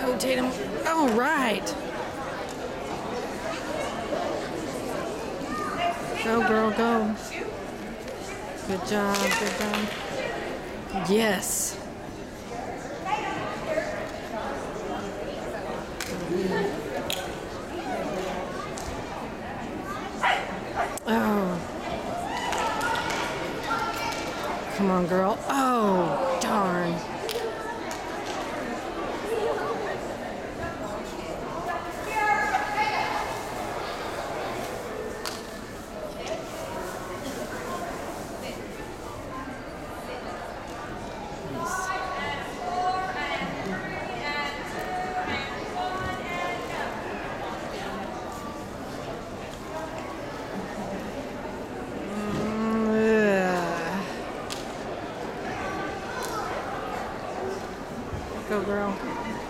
Oh, Tatum. All right. Go, girl, go. Good job, good job. Yes. Oh. Come on, girl. Oh, darn. Go girl.